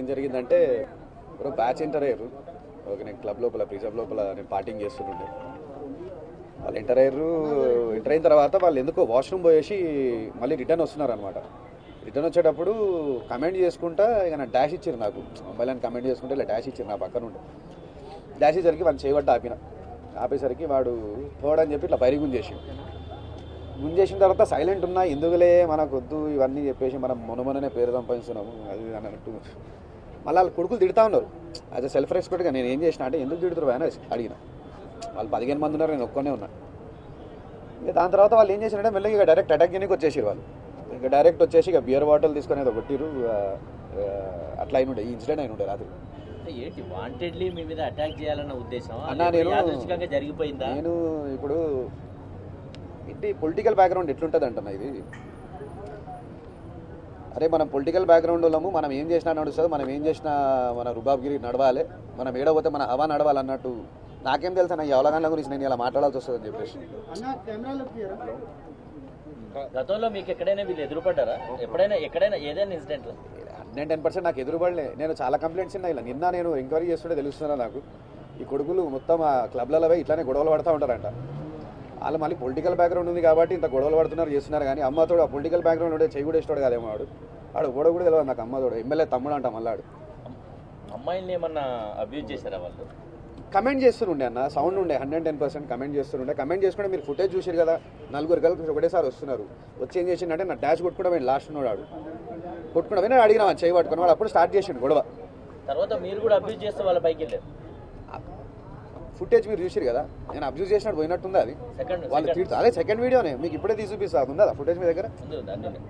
ఏం జరిగిందంటే ఒక బ్యాచ్ ఎంటర్ అయ్యారు. ఒక నేను క్లబ్ లోపల ప్రిజర్వ్ లోపల నేను పార్టింగ్ చేస్తుండే వాళ్ళు ఎంటర్ అయ్యారు. ఎంటర్ అయిన తర్వాత వాళ్ళు ఎందుకో వాష్రూమ్ పోయేసి మళ్ళీ రిటర్న్ వస్తున్నారు అనమాట రిటర్న్ వచ్చేటప్పుడు కమెంట్ చేసుకుంటా ఇక నా డాష్ ఇచ్చారు నాకు. మొబైల్ అని కమెంట్ చేసుకుంటే ఇలా డాష్ ఇచ్చారు నా పక్కన ఉంటే డాష్ ఇచ్చేసరికి వాళ్ళు చేయబట్టి ఆపిన. ఆపేసరికి వాడు పోవడని చెప్పి ఇట్లా బయరి గుంజేసి గుంజేసిన తర్వాత సైలెంట్ ఉన్నా ఎందుకులే మనకొద్దు ఇవన్నీ చెప్పేసి మనం మొనమొననే పేరు సంపాదిస్తున్నాము అది అని అన్నట్టు మళ్ళీ వాళ్ళ కొడుకులు తిడతా ఉన్నారు. యాజ్ అ సెల్ఫ్ రెస్పెక్ట్గా నేను ఏం చేసిన అంటే ఎందుకు తిడుతున్నారు అని అడిగిన. వాళ్ళు పదిహేను మంది ఉన్నారు నేను ఒక్కనే ఉన్నా. ఇక దాని తర్వాత వాళ్ళు ఏం చేశారంటే మెల్లగా ఇక డైరెక్ట్ అటాక్ చేయడానికి వచ్చేసారు వాళ్ళు. ఇక డైరెక్ట్ వచ్చేసి ఇక బియర్ బాటిల్ తీసుకొని ఏదో కొట్టిరు అట్లా అయిన ఉండే ఈ ఇన్సిడెంట్ అయిన ఉండే రాత్రి ఏంటి? వాంటెడ్లీ మీ మీద అటాక్ చేయాలన్న ఉద్దేశం అన్నా, నేను- యాదృచ్ఛికంగా జరిగిపోయిందా? నేను ఇప్పుడు ఇంటి పొలిటికల్ బ్యాక్గ్రౌండ్ ఎట్లుంటుంది అంటున్నా ఇది. అరే మనం పొలిటికల్ బ్యాక్గ్రౌండ్ వాళ్ళము మనం ఏం చేసినా నడుస్తుంది మనం ఏం చేసినా మన రుబాబ్గిరి నడవాలి మనం ఏడవతే మన హవా నడవాలి అన్నట్టు. నాకేం తెలుసా నా అవలగాన్ల గురించి నేను ఇలా మాట్లాడాల్సి వస్తుందని చెప్పేసి. గతంలో మీకు ఎక్కడైనా వీళ్ళు ఎదురుపడ్డారా? ఎప్పుడైనా ఎక్కడైనా ఏదైనా ఇన్సిడెంట్ హండ్రెడ్ టెన్ పర్సెంట్ నాకు ఎదురుపడలే. నేను చాలా కంప్లైంట్స్ ఉన్నాయి ఇలా. నిన్న నేను ఎంక్వైరీ చేస్తుంటే తెలుస్తున్నా నాకు? ఈ కొడుకులు మొత్తం ఆ క్లబ్లలో ఇట్లానే గొడవలు పడుతూ ఉంటారంట. వాళ్ళు మళ్ళీ పొలిటికల్ బ్యాక్గ్రౌండ్ ఉంది కాబట్టి ఇంత గొడవలు పడుతున్నారు చేస్తున్నారు కానీ అమ్మతోడు ఆ పొలిటికల్ బ్యాక్గ్రౌండ్ ఉంటే చేయి కూడా ఇష్టడు కాదేమో వాడు. వాడు కూడా కూడా తెలియదు నాకు అమ్మతోడు ఎమ్మెల్యే తమ్ముడు అంట మళ్ళాడు అమ్మాయిల్ని ఏమన్నా అబ్యూజ్ చేశారా వాళ్ళు? కమెంట్ చేస్తుండే అన్న సౌండ్ ఉండే హండ్రెడ్ టెన్ పర్సెంట్ కమెంట్ చేస్తుండే. కమెంట్ చేసుకుంటే మీరు ఫుటేజ్ చూసారు కదా నలుగురు కలిపి ఒకటేసారి వస్తున్నారు. వచ్చి ఏం చేసిండంటే నా డాష్ కొట్టుకుంటా పోయిండు లాస్ట్ ఉన్నాడు కొట్టుకుంటా పోయినా అడిగినా వాడు చేయి పట్టుకుని వాడు అప్పుడు స్టార్ట్ చేసిండు గొడవ. తర్వాత మీరు కూడా అబ్యూజ్ చేస్తే వాళ్ళ పైకి వెళ్ళారు. ఫుటేజ్ మీరు చూసారు కదా? నేను అబ్జర్వ్ చేసినట్టు పోయినట్టుందా అది? సెకండ్ వాళ్ళు తీర్చు అదే సెకండ్ వీడియోనే. మీకు ఇప్పుడే తీసి చూపిస్తా ఉందా? ఫుటేజ్ మీ దగ్గర.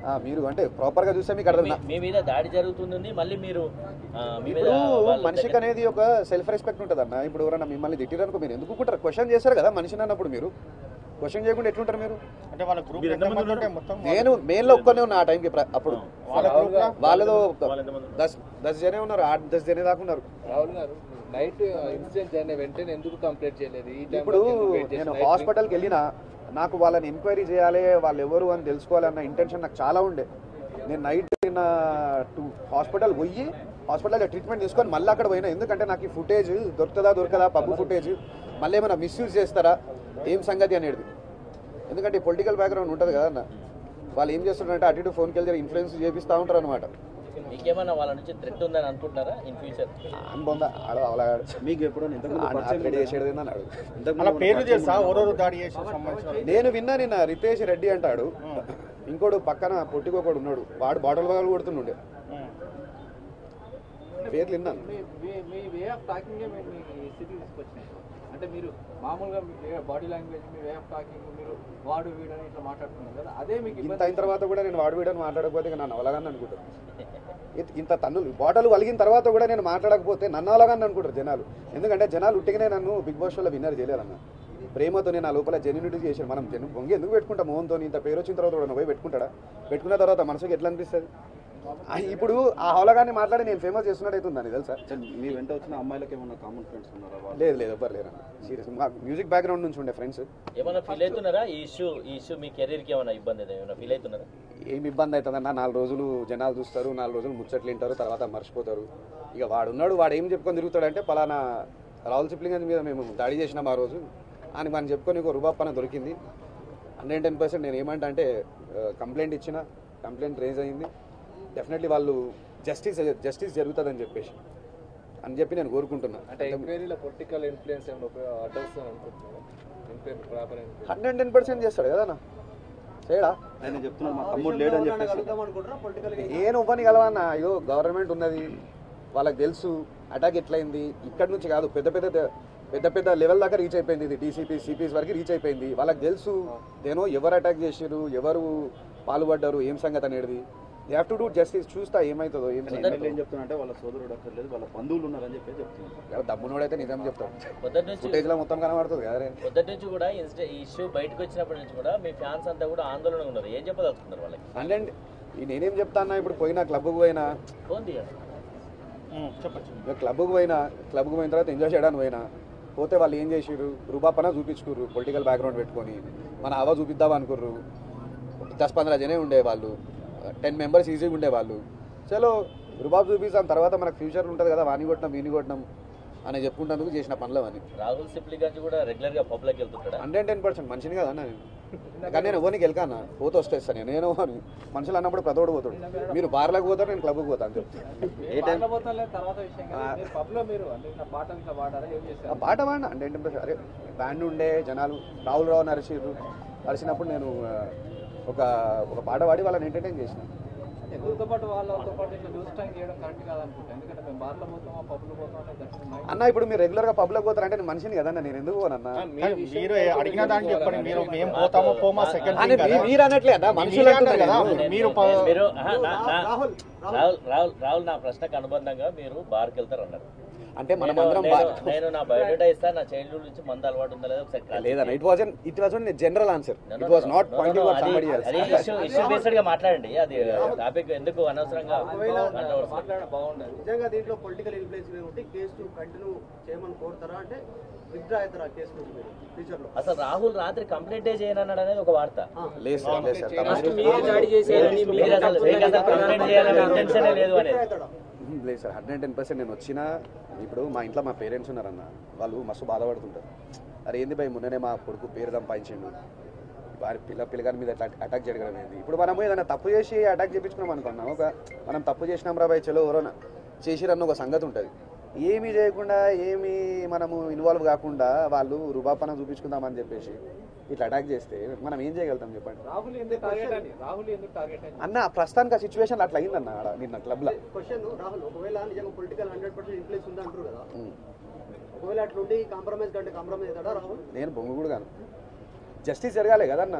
ఆ, మీరు అంటే ప్రాపర్గా చూస్తే మీకు అర్థం మీ- మీ మీద దాడి జరుగుతుంది మళ్ళీ మీరు ఆ, మీ మీద ఇప్పుడు వాళ్ళ మనిషికి అనేది ఒక సెల్ఫ్ రెస్పెక్ట్ ఉంటుంది అన్న ఇప్పుడు ఎవరైనా మిమ్మల్ని తిట్టిరనుకో మీరు ఎందుకు కుట్టారు క్వశ్చన్ చేశారు కదా మనిషిని అన్నప్పుడు మీరు. క్వశ్చన్ చేయకుండా ఎట్లుంటారు మీరు? అంటే వాళ్ళ గ్రూప్ నేను మెయిన్లో ఒక్కనే ఉన్నా ఆ టైంకి అప్పుడు. వాళ్ళ గ్రూప్ వాళ్ళలో దస్ దస్ జనే ఉన్నారు. ఆరు దస్ జనే దాకా ఉన్నారు. రాహుల్ గారు నైట్ ఇన్సిడెంట్ జరిగిన వెంటనే ఎందుకు కంప్లైంట్ చేయలేదు? ఇప్పుడు నేను హాస్పిటల్కి వెళ్ళినా నాకు వాళ్ళని ఎంక్వైరీ చేయాలి వాళ్ళు ఎవరు అని తెలుసుకోవాలన్న ఇంటెన్షన్ నాకు చాలా ఉండే. నేను నైట్ నిన్న టూ హాస్పిటల్ పోయి హాస్పిటల్లో ట్రీట్మెంట్ తీసుకొని మళ్ళీ అక్కడ పోయినా. ఎందుకంటే నాకు ఈ ఫుటేజ్ దొరుకుతుందా దొరకదా పబ్బు ఫుటేజ్ మళ్ళీ ఏమైనా మిస్యూజ్ చేస్తారా? ఏం సంగతి అనేది? ఎందుకంటే పొలిటికల్ బ్యాక్గ్రౌండ్ ఉంటుంది కదా అన్న. వాళ్ళు ఏం చేస్తున్నారంటే అటు ఇటు ఫోన్కి వెళ్ళి ఇన్ఫ్లుయెన్స్ చేపిస్తూ ఉంటారు అనమాట మీకేమన్నా వాళ్ళ నుంచి థ్రెట్ ఉందని అనుకుంటున్నారా ఇన్ ఫ్యూచర్ అనుబంధ ఆడ అవలాగాడు మీకు ఎప్పుడైనా ఇంతకుముందు రెడీ చేసేది పేర్లు తెలుసా? ఓరోరు దాడి చేసి? నేను విన్నా నిన్న రితేష్ రెడ్డి అంటాడు. ఇంకోడు పక్కన పొట్టికొకడు ఉన్నాడు. వాడు బాటిల్ బాగా కొడుతుండే. పేర్లు విన్నాను. అంటే మీరు మామూలుగా బాడీ లాంగ్వేజ్ మీ వే ఆఫ్ టాకింగ్ మీరు వాడు వీడని ఇట్లా మాట్లాడుతున్నారు కదా అదే మీకు ఇంత అయిన తర్వాత కూడా నేను వాడు వీడని మాట్లాడకపోతే నన్ను అవలగాన్ని అనుకుంటారు. ఇంత- తన్నులు బాటలు వలిగిన తర్వాత కూడా నేను మాట్లాడకపోతే నన్ను అవలగాన్ని అనుకుంటారు జనాలు. ఎందుకంటే జనాలు ఉట్టిగానే నన్ను బిగ్ బాస్ షోలో విన్నర్ చేయలేరన్న. ప్రేమతో నేను ఆ లోపల జెన్యునిటీ చేశాను. మనం జను పొంగి ఎందుకు పెట్టుకుంటాం? మోహన్తో ఇంత పేరు వచ్చిన తర్వాత కూడా పోయి పెట్టుకుంటాడా? పెట్టుకున్న తర్వాత మనసుకి ఎట్లా అనిపిస్తుంది? ఇప్పుడు ఆ హౌలగాన్ని మాట్లాడి నేను ఫేమస్ చేస్తున్నట్టు అవుతుంది తెలుసా? మీ వెంట వచ్చిన అమ్మాయిలకి ఏమన్నా కామన్ ఫ్రెండ్స్ ఉన్నారా లేదు లేదు ఎవ్వరు లేరన్న. సీరియస్ మా మ్యూజిక్ బ్యాక్గ్రౌండ్ నుంచి ఉండే ఫ్రెండ్స్ ఏమైనా ఫీల్ అవుతున్నారా? ఈ ఇష్యూ ఈ ఇష్యూ మీ కెరీర్కి ఏమైనా ఇబ్బంది అయితే ఏమైనా ఫీల్ అవుతున్నారా? ఏం ఇబ్బంది అవుతుందన్న నాలుగు రోజులు జనాలు చూస్తారు నాలుగు రోజులు ముచ్చట్లు వింటారు తర్వాత మర్చిపోతారు. ఇక వాడు ఉన్నాడు వాడు ఏం చెప్పుకొని తిరుగుతాడంటే పలానా రాహుల్ సిప్లింగ్ మీద మేము దాడి చేసినాం ఆ రోజు. అని మనం చెప్పుకొని ఒక రుబాపన దొరికింది. హండ్రెడ్ టెన్ పర్సెంట్ నేను ఏమంటా అంటే కంప్లైంట్ ఇచ్చిన కంప్లైంట్ రేజ్ అయింది. డెఫినెట్లీ వాళ్ళు జస్టిస్ జస్టిస్ జరుగుతుందని చెప్పేసి. అని చెప్పి నేను కోరుకుంటున్నా. అంటే ఎంక్వైరీలో political influence hundred ten percent చేస్తాడు కదా నా చేయడా? ఆయన చెప్తున్నారు మా తమ్ముడు చెప్పేసి. నేను ఇవ్వని కలవన్నా అయ్యో గవర్నమెంట్ ఉన్నది. వాళ్ళకి తెలుసు. అటాక్ ఎట్లయింది? ఇక్కడ నుంచి కాదు పెద్ద పెద్ద పెద్ద పెద్ద లెవెల్ దాకా రీచ్ అయిపోయింది ఇది. డీసీపీ సిపిస్ వరకు రీచ్ అయిపోయింది. వాళ్ళకి తెలుసు. నేను ఎవరు అటాక్ చేసారు ఎవరు పాల్పడ్డారు ఏం సంగతి అనేది. They have to do justice చూస్తా ఏమవుతుందో ఏం ఏం చెప్తున్నారంటే వాళ్ళ సోదరుడు అక్కర్లేదు వాళ్ళ బంధువులు ఉన్నారని చెప్పి చెప్తున్నారు దమ్మునోడైతే నిజం చెప్తాడు. ఫుటేజ్లో మొత్తం కనబడుతుంది కదా. పొద్దుటి నుంచి కూడా ఈ ఇష్యూ బయటకు వచ్చినప్పటి నుంచి కూడా మీ ఫ్యాన్స్ అంతా కూడా ఆందోళన ఉన్నారు. ఏం చెప్పదలుచుకున్నారు వాళ్ళకి? ఈ నేనేం చెప్తాన్నా ఇప్పుడు పోయినా క్లబ్కి పోయినా చెప్పచ్చు. క్లబ్కి పోయినా క్లబ్కి పోయిన తర్వాత ఎంజాయ్ చేయడానికి పోయినా పోతే వాళ్ళు ఏం చేసిర్రు? రూపాపన చూపించుకుర్రు పొలిటికల్ బ్యాక్గ్రౌండ్ పెట్టుకొని. మన హవా చూపిద్దాం అనుకుర్రు. దస్ పంద్రా జనే ఉండే వాళ్ళు. టెన్ మెంబర్స్ ఈజీగా ఉండే వాళ్ళు. చలో రుబాబ్ చూపిస్తాం తర్వాత మనకు ఫ్యూచర్ ఉంటుంది కదా వాని కొట్టినాం వీని కొట్టినాం అని చెప్పుకుంటేందుకు చేసిన పనులు అని రాహుల్ సిప్లి గంజ్ కూడా రెగ్యులర్గా పబ్లిక్ వెళ్తుంటాడా? హండ్రెడ్ టెన్ పర్సెంట్ మనిషిని కదా అన్న నేను. కానీ నేను ఎవరికి వెళ్ళకానా పోతే వస్తేస్తాను నేను. నేను అని మనుషులు అన్నప్పుడు ప్రతోడు పోతాడు. మీరు బార్లకు పోతారు నేను క్లబ్కి పోతాను ఏ టైం? పాట వాడిన హండ్రెడ్ టెన్ పర్సెంట్ అరే బ్యాండ్ ఉండే జనాలు రాహుల్ రావు అరిచిర్రు అరిచినప్పుడు నేను ఒక ఒక పాట పాడి వాళ్ళని ఎంటర్టైన్ చేసిన. అంటే అన్న ఇప్పుడు మీరు రెగ్యులర్గా పబ్లిక్ పోతారంటే నేను మనిషిని కదన్న నేను ఎందుకు పోనన్నా మీరు అడిగిన దానికి చెప్పండి మీరు మేము పోతామో పోమా సెకండ్ మీరు అనట్లే అన్న మనుషులు అంటున్నారు కదా మీరు రాహుల్ రాహుల్ రాహుల్ నా ప్రశ్నకు అనుబంధంగా మీరు బార్కి వెళ్తారు అన్నారు అంటే మనం నేను- అందరం నేను- నా బయోడేటా ఇస్తా నా చైల్డ్హుడ్ నుంచి మందు అలవాటు ఉందా లేదా ఒకసారి లేదన్న it was it was general answer it was not pointing out somebody అది ఇష్యూ ఇష్యూ బేస్డ్గా మాట్లాడండి. అది టాపిక్ ఎందుకు అనవసరంగా? మాట్లాడడం బాగుండదు. నిజంగా దీంట్లో పొలిటికల్ ఇన్ఫ్లుయెన్స్ ఉంటే కేసు కంటిన్యూ చేయమని కోరుతారా? అంటే అసలు రాహుల్ రాత్రి కంప్లైంట్ చేయనన్నాడు అనేది ఒక వార్త. లేదు లేదు లేదు సార్ హండ్రెడ్ టెన్ పర్సెంట్ నేను వచ్చినా ఇప్పుడు మా ఇంట్లో మా పేరెంట్స్ ఉన్నారన్న వాళ్ళు మస్తు బాధపడుతుంటారు. అరే ఏంది భయ మొన్ననే మా కొడుకు పేరు సంపాదించిండు. వారి పిల్ల పిల్లగాని మీద అటాక్ చేయడం ఏంది? ఇప్పుడు మనము ఏదైనా తప్పు చేసి అటాక్ చేయించుకున్నాం అనుకున్నాం ఒక మనం తప్పు చేసినాం రా భయ చలో ఎవరోనా చేసిరన్న ఒక సంగతి ఉంటుంది. ఏమీ చేయకుండా ఏమీ మనము ఇన్వాల్వ్ కాకుండా వాళ్ళు రుబాపన చూపించుకుందామని చెప్పేసి ఇట్లా అటాక్ చేస్తే మనం ఏం చేయగలుగుతాం చెప్పండి? రాహుల్ ఎందుకు టార్గెట్ అని? రాహుల్ ఎందుకు టార్గెట్ అని? అన్న ప్రస్తుతానికి ఆ సిచ్యువేషన్ అట్లా అయిందన్న ఆడ నిన్న క్లబ్లో క్వశ్చన్ రాహుల్ ఒకవేళ నిజంగా పొలిటికల్ హండ్రెడ్ పర్సెంట్ ఇన్ఫ్లుయెన్స్ ఉంది అంటారు కదా. ఒకవేళ అట్లుండి కాంప్రమైజ్ కంటే కాంప్రమైజ్ అవుతాడా రాహుల్? నేను బొంగు కూడా కాను. జస్టిస్ జరగాలి కదన్న.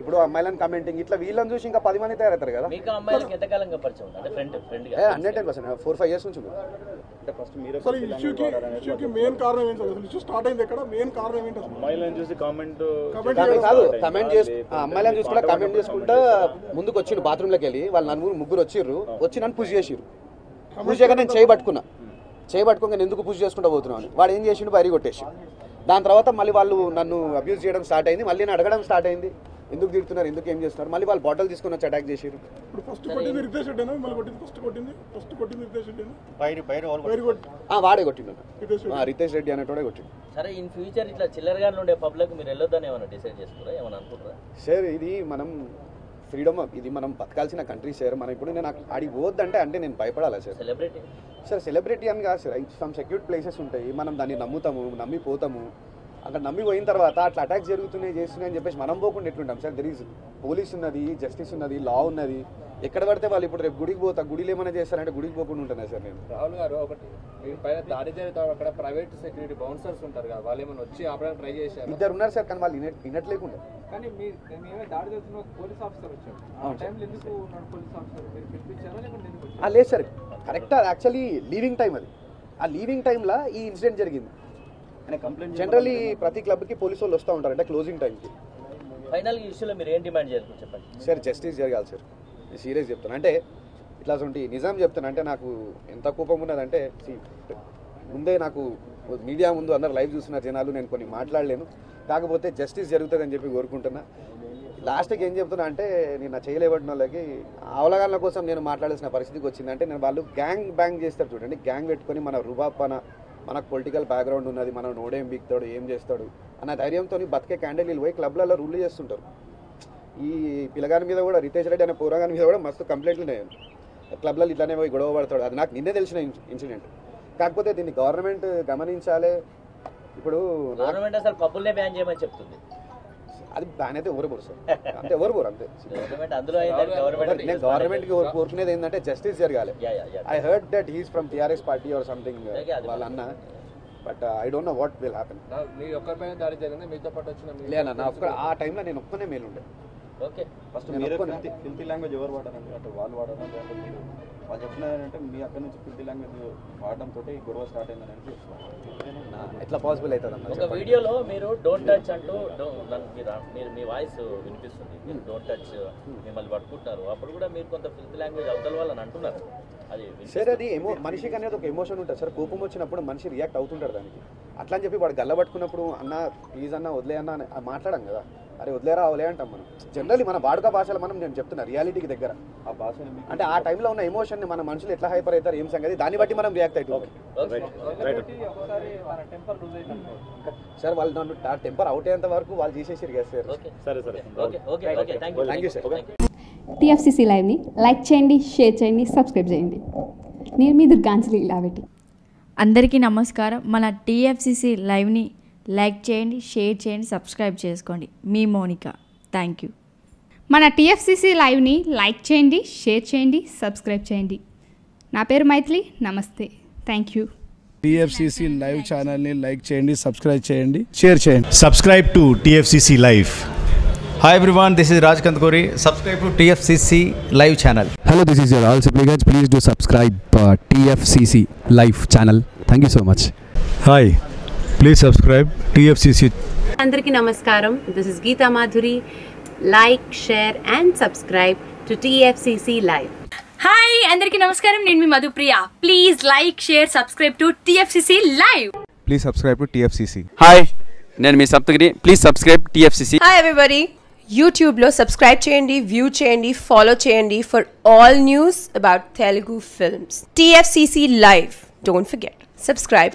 ఇప్పుడు అమ్మాయిలను కమెంటింగ్ ఇట్లా వీళ్ళని చూసి ఇంకా పది మంది తయారవుతారు కదా. Hundred ten percent four five years నుంచి ఉంది. అంటే ఫస్ట్ మీరే అసలు ఇష్యూకి ఇష్యూకి మెయిన్ కారణం ఏంటి అసలు? ఇష్యూ స్టార్ట్ అయింది ఎక్కడ? మెయిన్ కారణం ఏంటి అమ్మాయిలను చూసి కామెంట్ కాదు. కమెంట్ చేసు అమ్మాయిలను చూసుకుంటా కమెంట్ చేసుకుంటా ముందుకు వచ్చిండు బాత్రూంలోకి వెళ్ళి వాళ్ళు నలుగురు ముగ్గురు వచ్చిర్రు వచ్చి నన్ను పుష్ చేసిర్రు. పుష్ చేయగా నేను చేయి పట్టుకున్నా. చేయి పట్టుకోగా నేను ఎందుకు పుష్ చేసుకుంటా పోతున్నాను వాడు ఏం చేసిండు? బయట కొట్టేసి దాని తర్వాత మళ్ళీ వాళ్ళు నన్ను అబ్యూజ్ చేయడం స్టార్ట్ అయింది. మళ్ళీ నేను అడగడం స్టార్ట్ అయింది. ఎందుకు తిడుతున్నారు? ఎందుకు ఏం చేస్తున్నారు? మళ్ళీ వాళ్ళు బాటిల్ తీసుకొని వచ్చి అటాక్ చేసిర్రు. ఇప్పుడు ఫస్ట్ కొట్టింది రితేష్ రెడ్డి మళ్ళీ కొట్టింది ఫస్ట్ కొట్టింది? ఫస్ట్ కొట్టింది రితేష్ రెడ్డి కొట్టి ఆ, వాడే కొట్టిండు రితేష్ రెడ్డి. ఆ, రితేష్ రెడ్డి అనేటోడే కొట్టిండు. సరే ఇన్ ఫ్యూచర్ ఇట్లా చిల్లరగా ఉండే పబ్లిక్ మీరు వెళ్ళొద్దని ఏమైనా డిసైడ్ చేసుకురా ఏమైనా అనుకుంటారా సార్ ఇది మనం ఫ్రీడమ్ ఇది మనం బతకాల్సిన కంట్రీ సార్ మనం ఇప్పుడు నేను ఆడికి పోవద్దంటే అంటే నేను భయపడాలా సార్ సెలబ్రిటీ సార్ సెలబ్రిటీ అని కాదు సార్ సమ్ సెక్యూర్డ్ ప్లేసెస్ ఉంటాయి. మనం దాన్ని నమ్ముతాము నమ్మి పోతాము అక్కడ నమ్మి పోయిన తర్వాత అట్లా అటాక్స్ జరుగుతున్నాయి చేస్తున్నాయి అని చెప్పేసి మనం పోకుండా ఎట్లుంటాం? సార్ దర్ ఈజ్ పోలీస్ ఉన్నది జస్టిస్ ఉన్నది లా ఉన్నది. ఎక్కడ పడితే వాళ్ళు ఇప్పుడు రేపు గుడికి పోతా గుడిలో ఏమైనా చేస్తారంటే గుడికి పోకుండా ఉంటున్నా సార్ నేను. రాహుల్ గారు ఒకటి మీరు పైన దాడి జరుగుతాం అక్కడ ప్రైవేట్ సెక్యూరిటీ బౌన్సర్స్ ఉంటారు కదా వాళ్ళు ఏమైనా వచ్చి ఆపడానికి ట్రై చేశారు? ఇద్దరు ఉన్నారు సార్ కానీ వాళ్ళు వినట్ వినట్లేకుండా కానీ మీ మేమే దాడి చేస్తున్న పోలీస్ ఆఫీసర్ వచ్చాడు ఆ టైంలో ఎందుకు ఉన్నాడు పోలీస్ ఆఫీసర్? మీరు పిలిపించారా లేకుంటే ఎందుకు వచ్చారు? ఆ, లేదు sir correct actually leaving time అది. ఆ లీవింగ్ టైంలో ఈ ఇన్సిడెంట్ జరిగింది. జనరల్లీ ప్రతి క్లబ్కి పోలీసు వాళ్ళు వస్తూ ఉంటారు అంటే క్లోజింగ్ టైంకి ఫైనల్ ఇష్యూలో మీరు ఏం డిమాండ్ చేయాలి చెప్పండి. సార్ జస్టిస్ జరగాలి సార్ నేను సీరియస్ చెప్తాను అంటే ఇట్లా ఉంటే నిజం చెప్తాను అంటే నాకు ఎంత కోపం ఉన్నదంటే ముందే నాకు మీడియా ముందు అందరు లైవ్ చూస్తున్న జనాలు నేను కొన్ని మాట్లాడలేను. కాకపోతే జస్టిస్ జరుగుతుందని చెప్పి కోరుకుంటున్నా. లాస్ట్కి ఏం చెప్తున్నా అంటే నిన్న చేయలేబడిన వాళ్ళకి అవలగాళ్ళ కోసం నేను మాట్లాడాల్సిన పరిస్థితికి వచ్చిందంటే నేను వాళ్ళు గ్యాంగ్ బ్యాంగ్ చేస్తారు చూడండి. గ్యాంగ్ పెట్టుకొని మన రుబాపన మనకు పొలిటికల్ బ్యాక్గ్రౌండ్ ఉన్నది మనం నోడేం బీక్తాడు ఏం చేస్తాడు అన్న ధైర్యంతో బతికే క్యాండిల్ పోయి క్లబ్లలో రూల్ చేస్తుంటారు. ఈ పిల్లగాని మీద కూడా రితేష్ రెడ్డి అనే పూర్వగాని మీద కూడా మస్తు కంప్లైంట్లు ఉన్నాయి. క్లబ్లలో ఇట్లానే పోయి గొడవ పడతాడు. అది నాకు నిన్నే తెలిసిన ఇన్సిడెంట్ కాకపోతే దీన్ని గవర్నమెంట్ గమనించాలి. ఇప్పుడు గవర్నమెంట్ అసలు పబ్బుల్నే బ్యాన్ చేయమని చెప్తుంది. అది బ్యాన్ అయితే ఎవరు పోరు సార్. అంతే ఎవరు పోరు అంతే. గవర్నమెంట్ అందులో అయితే గవర్నమెంట్ నేను గవర్నమెంట్కి కోరుకునేది ఏంటంటే జస్టిస్ జరగాలి. Yeah yeah yeah I heard that he's from TRS party or something Yeah, అది వాళ్ళ అన్న. But I don't know what will happen నా- మీ ఒక్కరిపైన దాడి జరిగింది మీతో పాటు వచ్చిన మీ- లేనా నా ఒక్క ఆ టైంలో నేను ఒక్కనే మేలుండే. ఓకే. ఫస్ట్ మీరే. ఫిల్తీ లాంగ్వేజ్ ఎవరు వాడారండి అంటే వాళ్ళు వాడారా లేకపోతే మీరు వాళ్ళు. చెప్తున్నారు ఏంటంటే మీ అక్కడి నుంచి ఫిల్తీ లాంగ్వేజ్ వాడడంతో గొడవ స్టార్ట్ అయిందని అని చెప్తున్నారు. ఎట్లా పాసిబుల్ అవుతుంది ఒక వీడియోలో మీరు డోంట్ టచ్ అంటూ మీరు మీరు మీ వాయిస్ వినిపిస్తుంది. మీరు డోంట్ టచ్ మిమ్మల్ని పట్టుకుంటున్నారు అప్పుడు కూడా మీరు కొంత ఫిల్త్ లాంగ్వేజ్ అవతల వాళ్ళని అంటున్నారు. అది సార్ అది ఎమో మనిషికి అనేది ఒక ఎమోషన్ ఉంటుంది. సార్ కోపం వచ్చినప్పుడు మనిషి రియాక్ట్ అవుతుంటాడు దానికి. అట్లా అని చెప్పి వాడు గల్ల పట్టుకున్నప్పుడు అన్న ప్లీజ్ అన్న వదిలే అన్న అని మాట్లాడం కదా. అరే వదిలేరా అవలే అంటాం మనం. జనరల్లీ మన వాడుక భాషలో మనం నేను చెప్తున్నా రియాలిటీకి దగ్గర. ఆ భాషని మీకు అంటే ఆ టైంలో ఉన్న ఎమోషన్ని మన మనుషులు ఎట్లా హైపర్ అవుతారు ఏం సంగతి దాన్ని బట్టి మనం రియాక్ట్ అవుతాం. సార్ వాళ్ళు నన్ను టెంపర్ అవుట్ అయ్యేంత వరకు వాళ్ళు చేసేసి సార్ సరే. సరే okay okay okay thank you sir TFCC లైవ్ని like చేయండి షేర్ చేయండి సబ్స్క్రైబ్ చేయండి. నేను మీ దుర్గాంజలి ఇలావెట్టి అందరికీ నమస్కారం. మన టీఎఫ్సిసి లైవ్ని లైక్ చేయండి షేర్ చేయండి సబ్స్క్రైబ్ చేసుకోండి మీ మోనిక థ్యాంక్ యూ మన టీఎఫ్సీసీ లైవ్ని లైక్ చేయండి షేర్ చేయండి సబ్స్క్రైబ్ చేయండి నా పేరు మైథిలి నమస్తే థ్యాంక్ యూ టిఎఫ్సిసి లైవ్ ఛానల్ని లైక్ చేయండి సబ్స్క్రైబ్ చేయండి షేర్ చేయండి Subscribe to TFCC Live. Hi everyone, this is Raj Kantkori. Subscribe to TFCC live channel. Hello, this is your all supplicants. Please do subscribe uh, TFCC live channel. Thank you so much. Please subscribe TFCC అందరికీ నమస్కారం. This is Geetha Madhuri like share and subscribe to TFCC live hi అందరికీ నమస్కారం. నేను మీ Madhupriya. Please like share subscribe to TFCC live Please subscribe to TFCC. Hi నేను మీ Saptagiri. Please subscribe TFCC hi everybody యూట్యూబ్లో subscribe చేయండి view చేయండి follow చేయండి for all news about Telugu films TFCC live don't forget subscribe